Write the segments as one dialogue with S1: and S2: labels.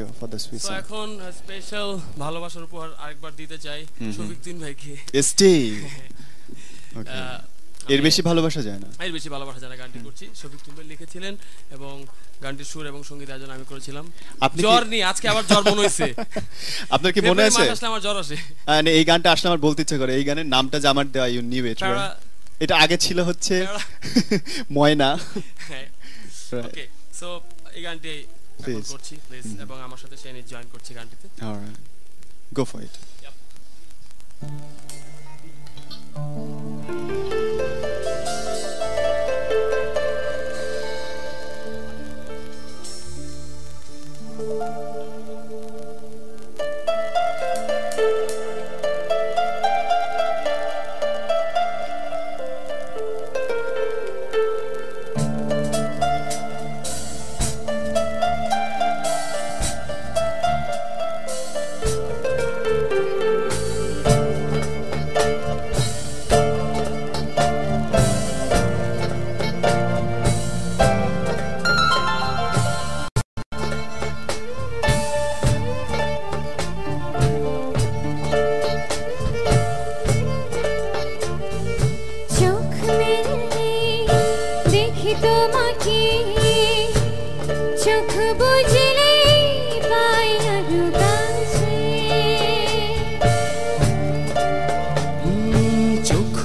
S1: You for the sweet
S2: তো এখন special ভালোবাসার উপহার আরেকবার দিতে চাই
S1: হুম।
S2: শফিকদিন ভাইকে।
S1: স্টে ওকে এর বেশি ভালোবাসা যায় না।
S2: এর বেশি ভালোবাসা জানা গানটি করছি। শফিক তুম্বেল লিখেছিলেন এবং গানটির সুর এবং সংগীত আয়োজন আমি করেছিলাম।
S1: আপনি কি-
S2: জ্বর নিয়ে আজকে আবার জ্বর মনে হয়েছে
S1: আপনার কি মনে আছে?
S2: আসলে আমার জ্বর আসে।
S1: মানে এই গানটা আসলে আমার বলতে ইচ্ছে করে। এই গানের নামটা যে আমার দেওয়া ইউ নিউ ইট এটা আগে ছিল হচ্ছে ময়না।
S2: হ্যাঁ. ওকে সো এই গানটি
S1: please.
S2: Mm -hmm. All
S1: right. Go for it.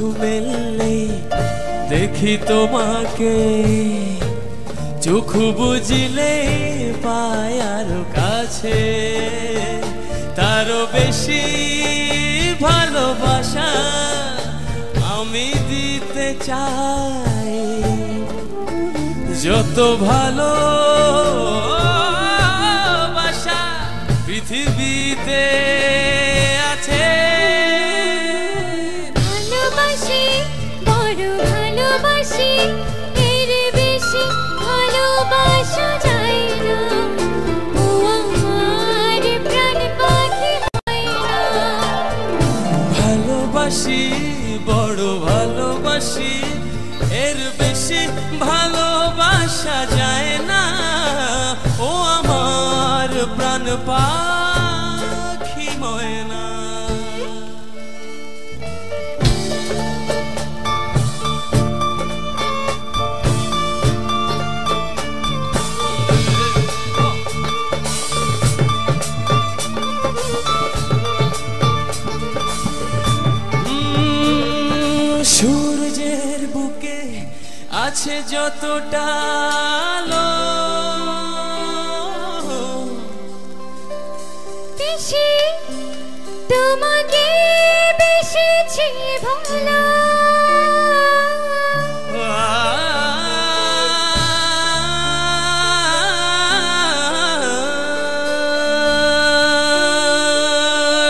S2: মেললে দেখি তোমাকে। চোখ বুঝিলে পায় আরও কাছে। তারও বেশি ভালোবাসা আমি দিতে চাই। যত ভালো sim আছে যতটা আলো।
S3: বেশি তোমাকে বেশিছি ভালো।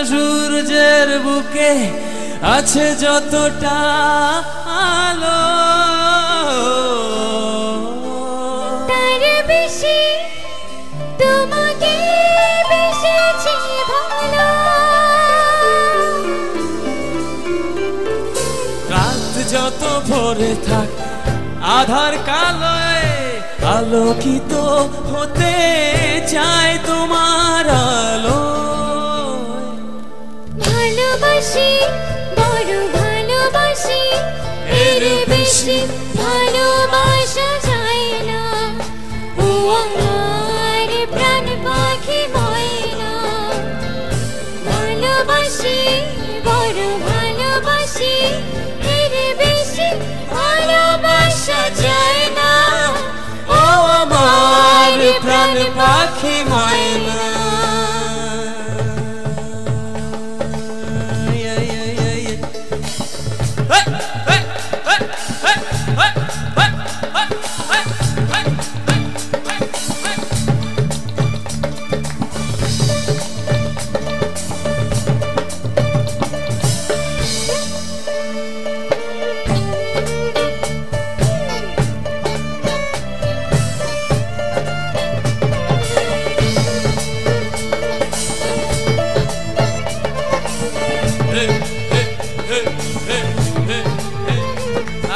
S2: সূর্যের বুকে আছে যতটা আলো। ভরে থাক। আধার কালোয় আলোকিত হতে চায় তোমার আলো
S3: ভালোবাসি, বড় ভালোবাসি, এর বেশি ভালোবাসা।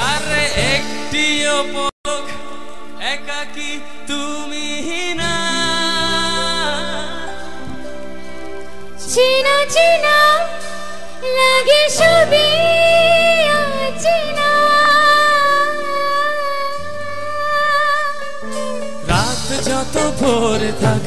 S3: আরে একটি অপক একাকি তুমি না।
S2: চিনা চিনা লাগে সবই যত ভোর থাক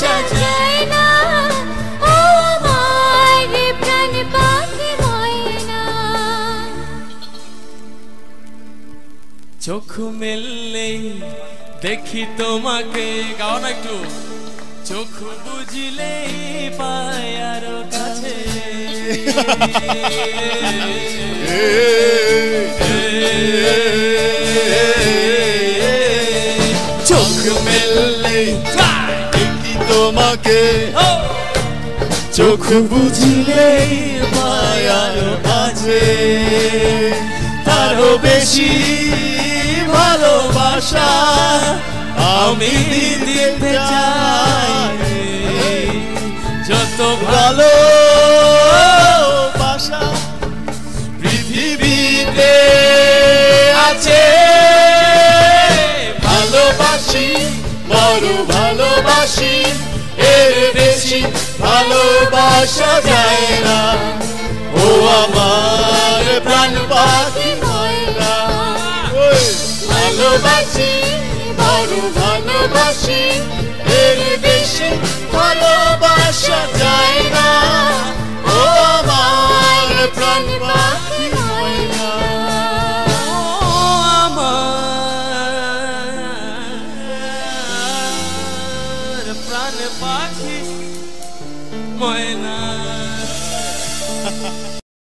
S3: যায় না। ও আমার প্রাণ পাখি ময়না।
S2: চোখ মেললেই দেখি তোমাকে। গাও না একটু। চোখ বুঝলেই পায় আরও কাছে।
S1: চোখ মেললে দেখি তোমাকে। চোখ বুঝিলেই মায়ার আছে তারও বেশি ভালোবাসা আমি দিতে চাই।
S2: যত ভালো
S1: ভালোবাসা পৃথিবীতে আছে, ভালোবাসি, বড় ভালোবাসি এর বেশি ভালোবাসা যায় না। ও আমার প্রাণ পাখি ভালোবাসি বড় ভালোবাসি